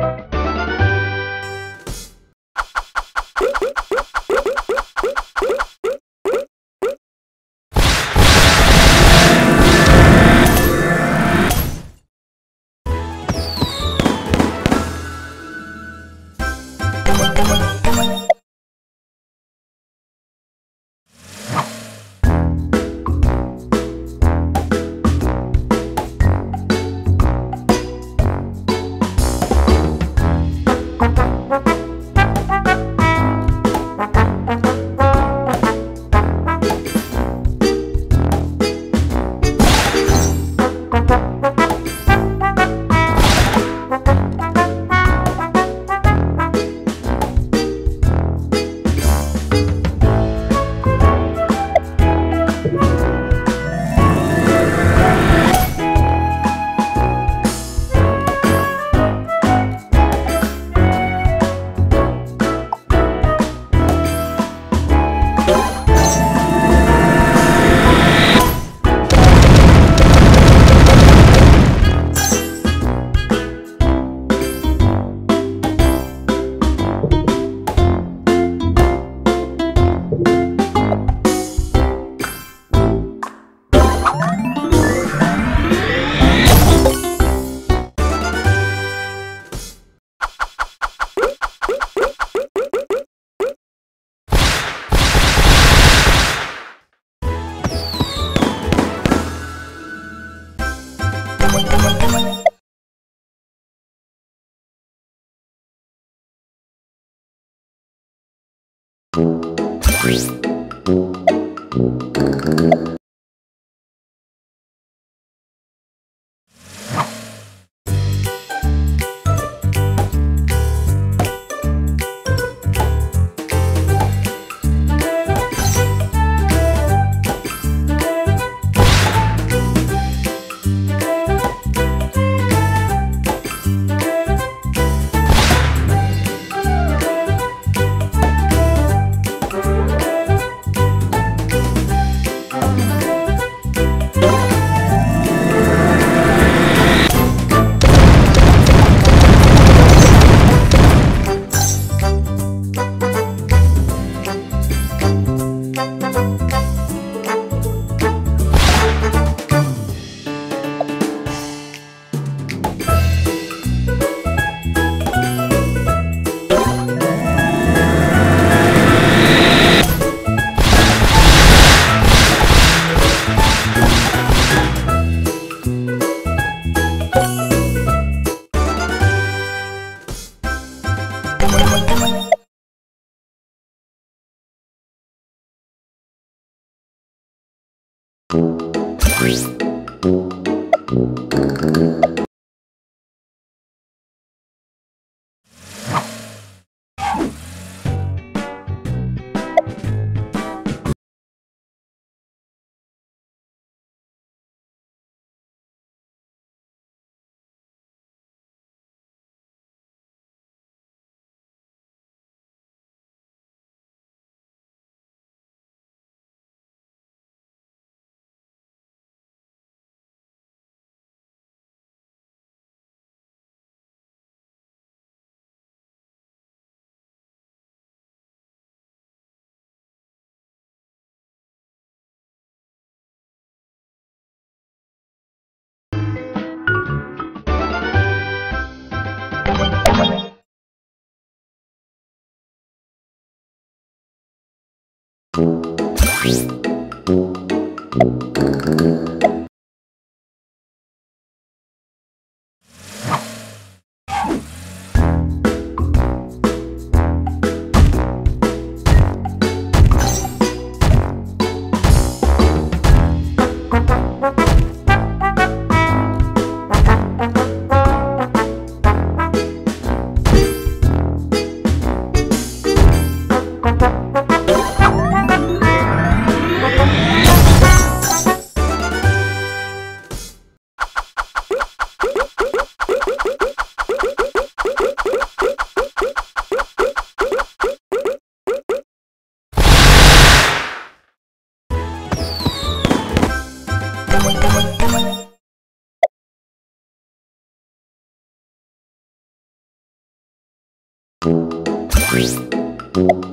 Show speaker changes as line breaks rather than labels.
Bye. Thank you. thank you Thank you. Thank you.